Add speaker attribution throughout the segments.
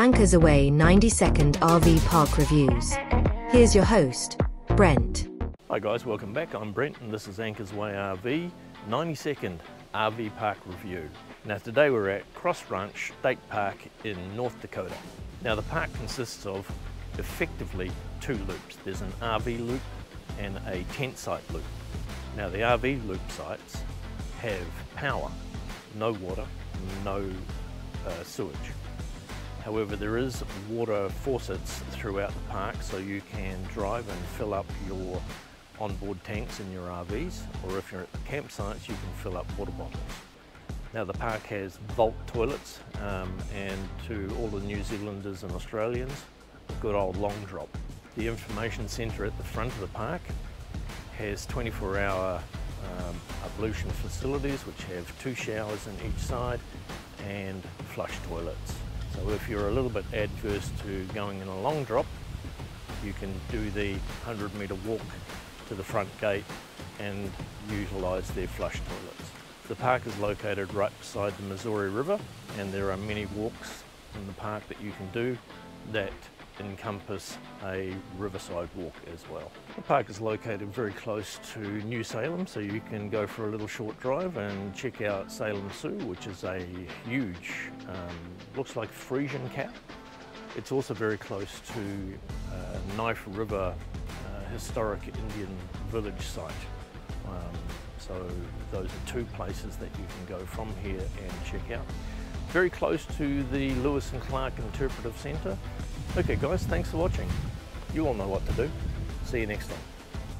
Speaker 1: Anchors Away 90 second RV park reviews. Here's your host, Brent.
Speaker 2: Hi guys, welcome back. I'm Brent and this is Anchors Away RV 90 second RV park review. Now today we're at Cross Ranch State Park in North Dakota. Now the park consists of effectively two loops. There's an RV loop and a tent site loop. Now the RV loop sites have power, no water, no uh, sewage. However, there is water faucets throughout the park so you can drive and fill up your onboard tanks in your RVs or if you're at the campsites you can fill up water bottles. Now the park has vault toilets um, and to all the New Zealanders and Australians, a good old long drop. The information centre at the front of the park has 24 hour um, ablution facilities which have two showers in each side and flush toilets. So if you're a little bit adverse to going in a long drop, you can do the 100 metre walk to the front gate and utilise their flush toilets. The park is located right beside the Missouri River and there are many walks in the park that you can do that encompass a riverside walk as well. The park is located very close to New Salem, so you can go for a little short drive and check out Salem Sue, which is a huge, um, looks like Frisian cat. It's also very close to uh, Knife River uh, historic Indian village site. Um, so those are two places that you can go from here and check out. Very close to the Lewis and Clark Interpretive Centre Okay guys, thanks for watching. You all know what to do. See you next time.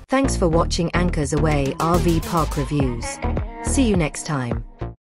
Speaker 1: Thanks for watching Anchors Away RV Park Reviews. See you next time.